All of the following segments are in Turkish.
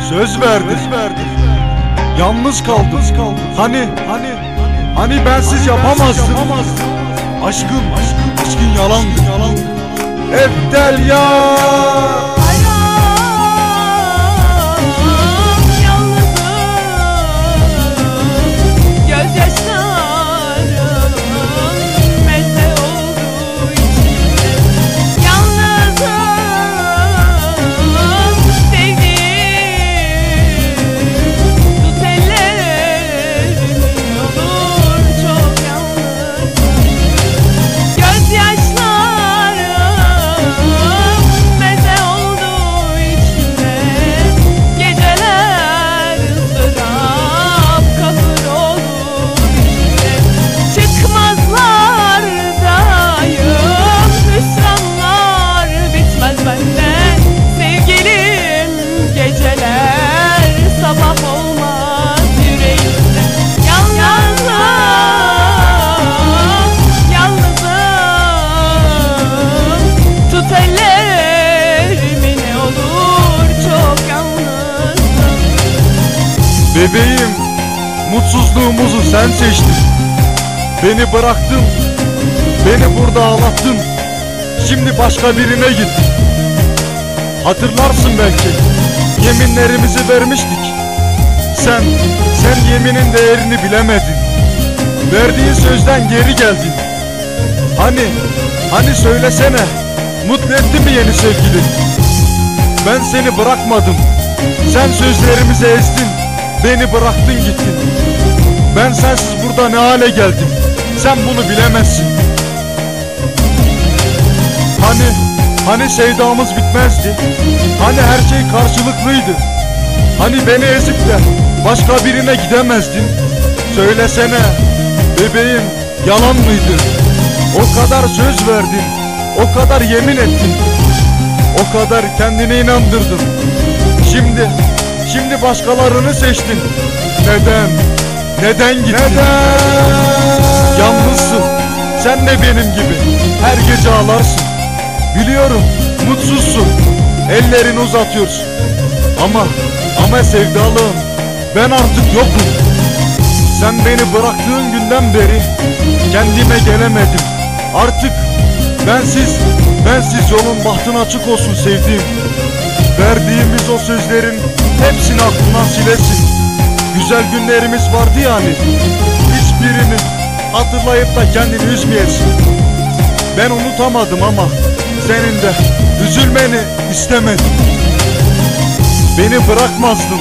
Söz verdin. Yalnız kaldım. Hani hani hani bensiz yapamazdım. Aşkım aşkın yalandı. Eftel ya. Bebeğim mutsuzluğumuzu sen seçtin. Beni bıraktın. Beni burada ağlattın. Şimdi başka birine gittin. Hatırlarsın belki. Yeminlerimizi vermiştik. Sen, sen yeminin değerini bilemedin. Verdiğin sözden geri geldin. Hani, hani söylesene. Mutlu etti mi yeni sevgilin? Ben seni bırakmadım. Sen sözlerimizi ezdin. Beni bıraktın gittin. Ben sensiz burada ne hale geldim. Sen bunu bilemezsin. Hani, hani sevdamız bitmezdi. Hani her şey karşılıklıydı. Hani beni ezip de başka birine gidemezdin. Söylesene bebeğim yalan mıydı? O kadar söz verdin. O kadar yemin ettin. O kadar kendine inandırdın. Şimdi, şimdi başkalarını seçtin. Neden? Neden gittin? Neden? Yalnızsın. Sen de benim gibi. Her gece ağlarsın. Biliyorum, mutsuzsun. Ellerini uzatıyorsun. Ama, ama sevdalığım, ben artık yokum. Sen beni bıraktığın günden beri kendime gelemedim. Artık bensiz, bensiz yolun bahtın açık olsun sevdiğim. Verdiğimiz o sözlerin hepsini aklından silesin. Güzel günlerimiz vardı yani. Hiçbirini hatırlayıp da kendini üzmeyesin. Ben unutamadım ama senin de üzülmeni istemedim. Beni bırakmazdın.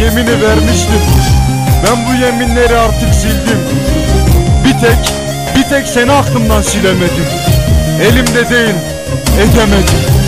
Yemini vermiştin. Ben bu yeminleri artık sildim. Bir tek, bir tek seni aklımdan silemedim. Elimde değil, edemedim.